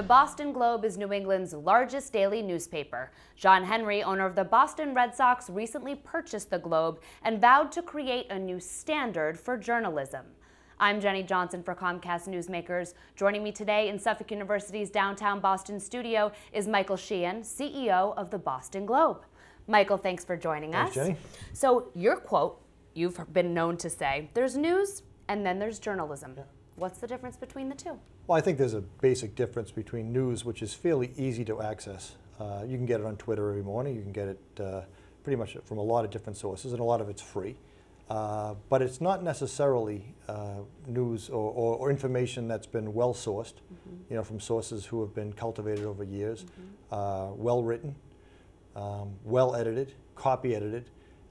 The Boston Globe is New England's largest daily newspaper. John Henry, owner of the Boston Red Sox, recently purchased the Globe and vowed to create a new standard for journalism. I'm Jenny Johnson for Comcast Newsmakers. Joining me today in Suffolk University's downtown Boston studio is Michael Sheehan, CEO of the Boston Globe. Michael, thanks for joining thanks, us. Jenny. So, your quote, you've been known to say, there's news and then there's journalism. Yeah. What's the difference between the two? Well, I think there's a basic difference between news, which is fairly easy to access. Uh, you can get it on Twitter every morning. You can get it uh, pretty much from a lot of different sources, and a lot of it's free. Uh, but it's not necessarily uh, news or, or, or, information that's been well sourced, mm -hmm. you know, from sources who have been cultivated over years, mm -hmm. well written, um, well edited, copy edited,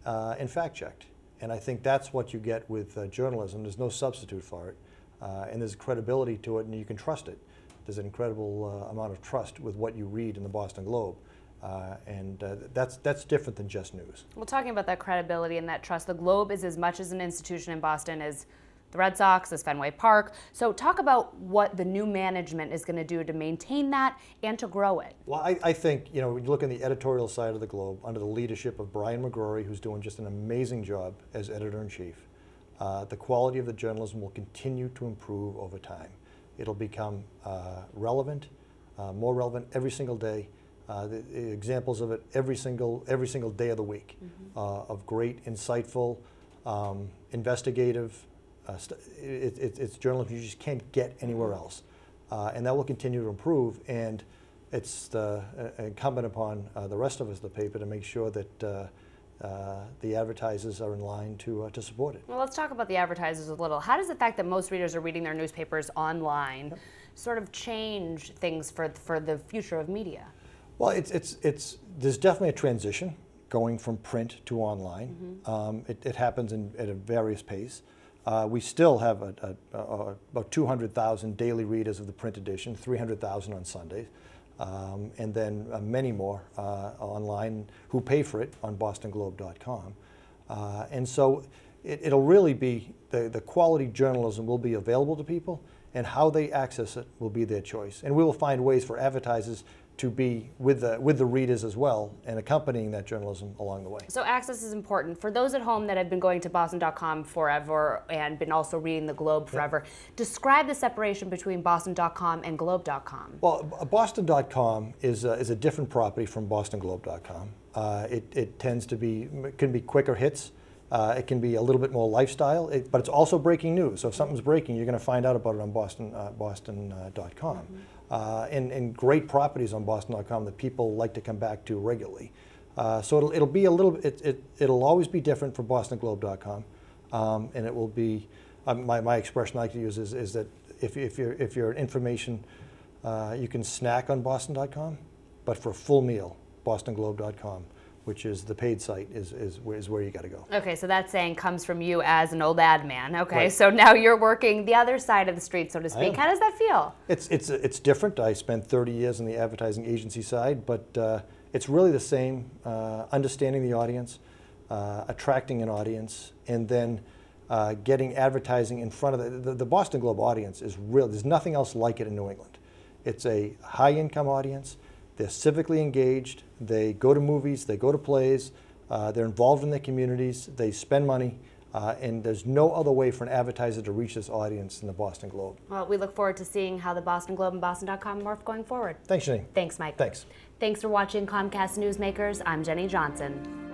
uh, and fact checked. And I think that's what you get with uh, journalism. There's no substitute for it uh, and there's credibility to it, and you can trust it. There's an incredible uh, amount of trust with what you read in the Boston Globe. Uh, and uh, that's that's different than just news. Well, talking about that credibility and that trust, the Globe is as much as an institution in Boston as the Red Sox, as Fenway Park. So, talk about what the new management is going to do to maintain that and to grow it. Well, I, I, think you know when you look on the editorial side of the Globe, under the leadership of Brian McGrory, who's doing just an amazing job as editor in chief. Uh, the quality of the journalism will continue to improve over time. It'll become uh, relevant, uh, more relevant every single day. Uh, the, the, examples of it every single every single day of the week mm -hmm. of great, insightful, um, investigative. It, it, it's journalism you just can't get anywhere else, and that will continue to improve. And it's the, incumbent upon the rest of us, the paper, to make sure that uh, the advertisers are in line to, uh, to support it. Well, let's talk about the advertisers a little. How does the fact that most readers are reading their newspapers online yep. sort of change things for, for the future of media? Well, it's, it's, it's, there's definitely a transition going from print to online. Mm -hmm. um, it, it, happens in, at a various pace. Uh, we still have a, a, a, about 200,000 daily readers of the print edition, 300,000 on Sundays um, and then uh, many more uh, online who pay for it on bostonglobe.com. Uh, and so it, will really be, the, the quality journalism will be available to people and how they access it will be their choice. And we will find ways for advertisers to be with the, with the readers as well and accompanying that journalism along the way. So access is important. For those at home that have been going to boston.com forever and been also reading the Globe forever, describe the separation between boston.com and globe.com. Well, boston.com is, a, is a different property from bostonglobe.com. Uh, it, it tends to be, can be quicker hits. Uh, it can be a little bit more lifestyle, it, but it's also breaking news. So if something's breaking, you're going to find out about it on Boston, uh, boston.com. Uh, mm -hmm. Uh, and, and, great properties on Boston.com that people like to come back to regularly. Uh, so it'll, it'll be a little, it, it, it'll always be different from BostonGlobe.com. Um, and it will be, um, my, my expression I like to use is, is that if, if, you're, if you're information, uh, you can snack on Boston.com, but for a full meal, BostonGlobe.com which is the paid site, is, is, is where you got to go. Okay, so that saying comes from you as an old ad man. Okay, right. so now you're working the other side of the street, so to speak. How does that feel? It's, it's, it's different. I spent 30 years on the advertising agency side, but uh, it's really the same, uh, understanding the audience, uh, attracting an audience, and then uh, getting advertising in front of the, the, the Boston Globe audience is real. There's nothing else like it in New England. It's a high income audience. They're civically engaged. They go to movies, they go to plays, uh, they're involved in their communities, they spend money, uh, and there's no other way for an advertiser to reach this audience in the Boston Globe. Well, we look forward to seeing how the Boston Globe and Boston.com morph going forward. Thanks, Jenny. Thanks, Mike. Thanks. Thanks for watching Comcast Newsmakers. I'm Jenny Johnson.